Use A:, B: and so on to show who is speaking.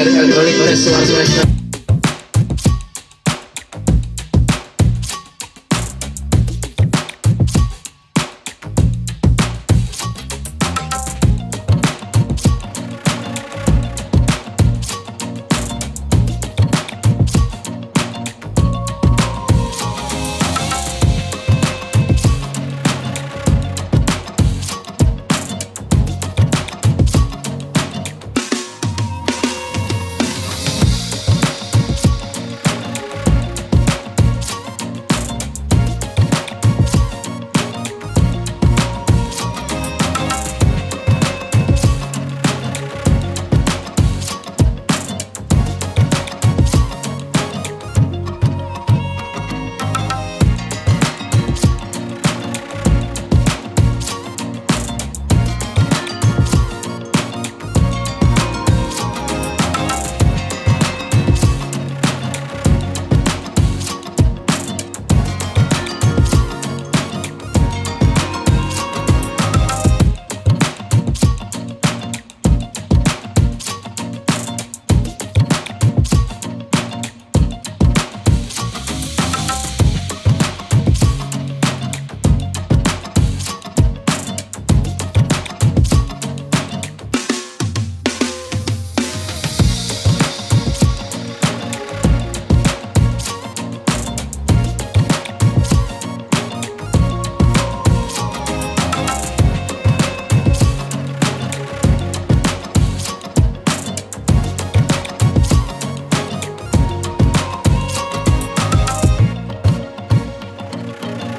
A: el, el, el,